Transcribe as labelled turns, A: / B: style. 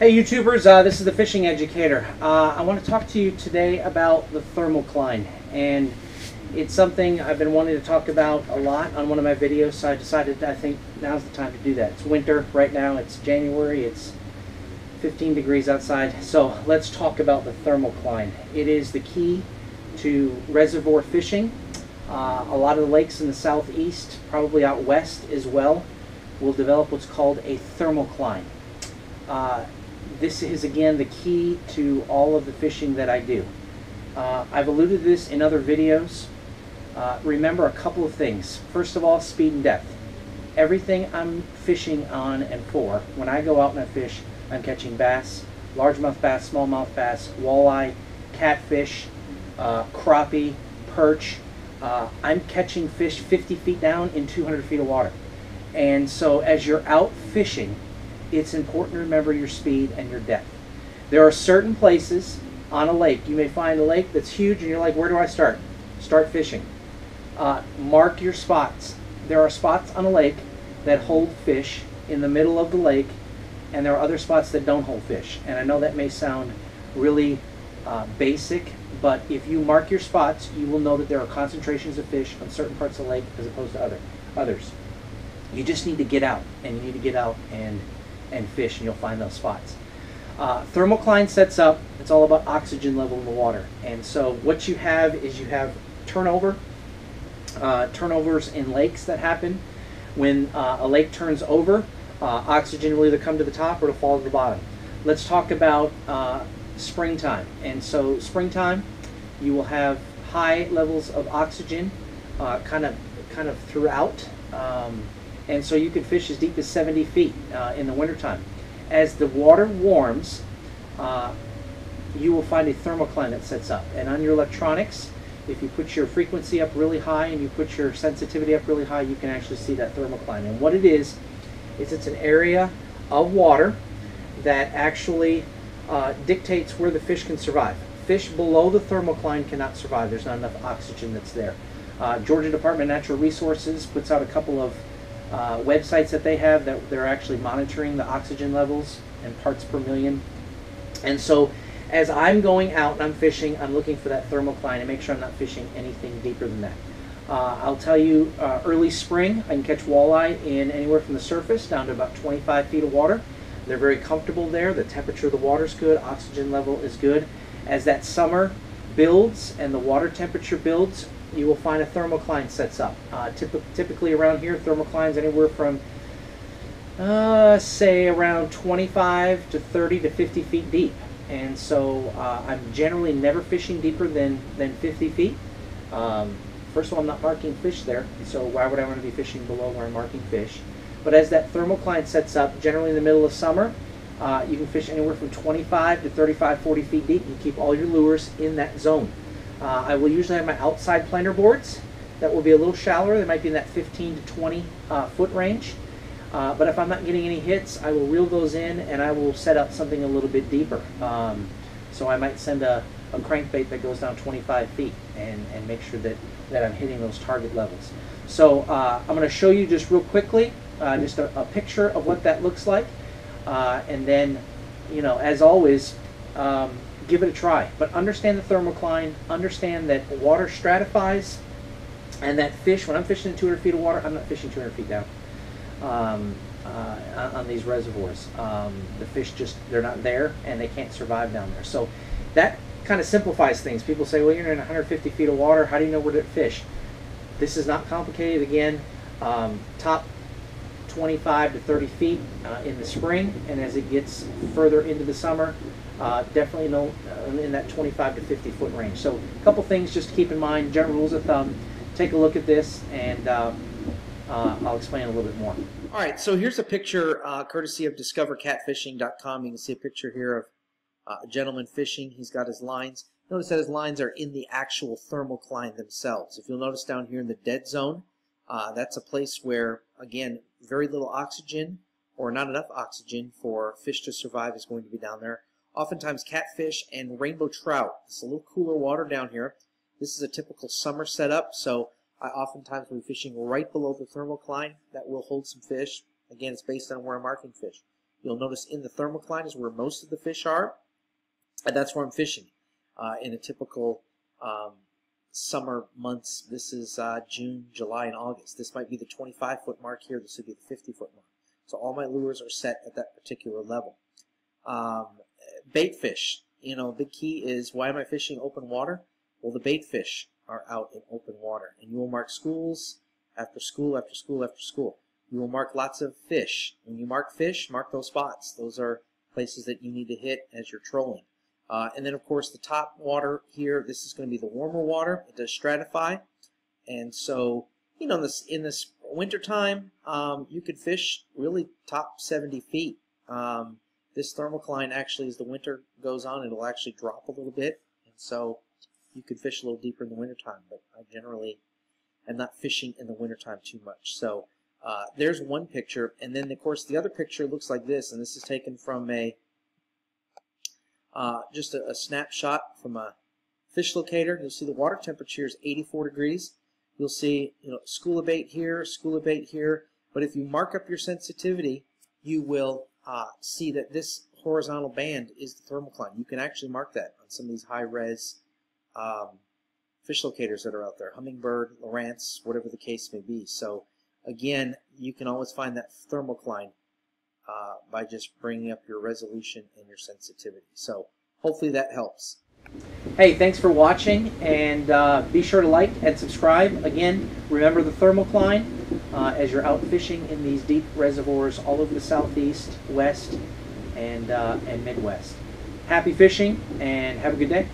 A: Hey YouTubers, uh, this is the Fishing Educator. Uh, I want to talk to you today about the thermocline and it's something I've been wanting to talk about a lot on one of my videos so I decided I think now's the time to do that. It's winter right now, it's January, it's 15 degrees outside so let's talk about the thermocline. It is the key to reservoir fishing. Uh, a lot of the lakes in the southeast, probably out west as well, will develop what's called a thermocline. This is again the key to all of the fishing that I do. Uh, I've alluded to this in other videos. Uh, remember a couple of things. First of all, speed and depth. Everything I'm fishing on and for, when I go out and I fish, I'm catching bass, largemouth bass, smallmouth bass, walleye, catfish, uh, crappie, perch. Uh, I'm catching fish 50 feet down in 200 feet of water. And so as you're out fishing, it's important to remember your speed and your depth. There are certain places on a lake. You may find a lake that's huge and you're like, where do I start? Start fishing. Uh, mark your spots. There are spots on a lake that hold fish in the middle of the lake and there are other spots that don't hold fish. And I know that may sound really uh, basic, but if you mark your spots, you will know that there are concentrations of fish on certain parts of the lake as opposed to other others. You just need to get out, and you need to get out and and fish, and you'll find those spots. Uh, thermocline sets up, it's all about oxygen level in the water. And so what you have is you have turnover, uh, turnovers in lakes that happen. When uh, a lake turns over, uh, oxygen will either come to the top or it'll fall to the bottom. Let's talk about uh, springtime. And so springtime, you will have high levels of oxygen uh, kind of kind of throughout. Um, and so you can fish as deep as 70 feet uh, in the wintertime. As the water warms, uh, you will find a thermocline that sets up. And on your electronics, if you put your frequency up really high and you put your sensitivity up really high, you can actually see that thermocline. And what it is, is it's an area of water that actually uh, dictates where the fish can survive. Fish below the thermocline cannot survive. There's not enough oxygen that's there. Uh, Georgia Department of Natural Resources puts out a couple of uh, websites that they have that they're actually monitoring the oxygen levels and parts per million. And so as I'm going out and I'm fishing, I'm looking for that thermocline and make sure I'm not fishing anything deeper than that. Uh, I'll tell you, uh, early spring, I can catch walleye in anywhere from the surface down to about 25 feet of water. They're very comfortable there. The temperature of the water is good. Oxygen level is good. As that summer builds and the water temperature builds, you will find a thermocline sets up. Uh, typ typically around here, thermoclines anywhere from, uh, say, around 25 to 30 to 50 feet deep. And so uh, I'm generally never fishing deeper than, than 50 feet. Um, first of all, I'm not marking fish there, so why would I want to be fishing below where I'm marking fish? But as that thermocline sets up, generally in the middle of summer, uh, you can fish anywhere from 25 to 35, 40 feet deep. You keep all your lures in that zone. Uh, I will usually have my outside planer boards that will be a little shallower. They might be in that 15 to 20 uh, foot range. Uh, but if I'm not getting any hits, I will reel those in and I will set up something a little bit deeper. Um, so I might send a, a crankbait that goes down 25 feet and, and make sure that, that I'm hitting those target levels. So uh, I'm going to show you just real quickly, uh, just a, a, picture of what that looks like. Uh, and then, you know, as always, um, give it a try. But understand the thermocline, understand that water stratifies, and that fish, when I'm fishing in 200 feet of water, I'm not fishing 200 feet down um, uh, on these reservoirs. Um, the fish just, they're not there, and they can't survive down there. So that kind of simplifies things. People say, well, you're in 150 feet of water, how do you know where to fish? This is not complicated. Again, um, top 25 to 30 feet uh, in the spring, and as it gets further into the summer, uh, definitely no, uh, in that 25 to 50 foot range. So a couple things just to keep in mind, general rules of thumb. Take a look at this and uh, uh, I'll explain a little bit more. All right, so here's a picture courtesy of discovercatfishing.com. You can see a picture here of a gentleman fishing. He's got his lines. Notice that his lines are in the actual thermal thermocline themselves. If you'll notice down here in the dead zone, uh, that's a place where, again, very little oxygen or not enough oxygen for fish to survive is going to be down there oftentimes catfish and rainbow trout. It's a little cooler water down here. This is a typical summer setup, so I oftentimes will be fishing right below the thermocline. That will hold some fish. Again, it's based on where I'm marking fish.
B: You'll notice in the thermocline is where most of the fish are, and that's where I'm fishing uh, in a typical um, summer months. This is uh, June, July, and August. This might be the 25 foot mark here. This would be the 50 foot mark. So all my lures are set at that particular level. Um, bait fish. You know, the key is why am I fishing open water? Well, the bait fish are out in open water, and you will mark schools after school after school after school. You will mark lots of fish. When you mark fish, mark those spots. Those are places that you need to hit as you're trolling. Uh, and then, of course, the top water here, this is going to be the warmer water. It does stratify. And so, you know, in this, in this wintertime, um, you could fish really top 70 feet. Um, this thermocline actually, as the winter goes on, it'll actually drop a little bit. And so you could fish a little deeper in the wintertime, but I generally am not fishing in the wintertime too much. So uh, there's one picture, and then of course the other picture looks like this, and this is taken from a uh, just a, a, snapshot from a fish locator. You'll see the water temperature is 84 degrees. You'll see you know school of bait here, school of bait here. But if you mark up your sensitivity, you will uh, see that this horizontal band is the thermocline. You can actually mark that on some of these high res um, fish locators that are out there, Humminbird, Lowrance, whatever the case may be. So again, you can always find that thermocline uh, by just bringing up your resolution and your sensitivity. So hopefully that helps.
A: Hey, thanks for watching, and uh, be sure to like and subscribe. Again, remember the thermocline uh, as you're out fishing in these deep reservoirs all over the southeast, west, and, uh, and midwest. Happy fishing, and have a good day.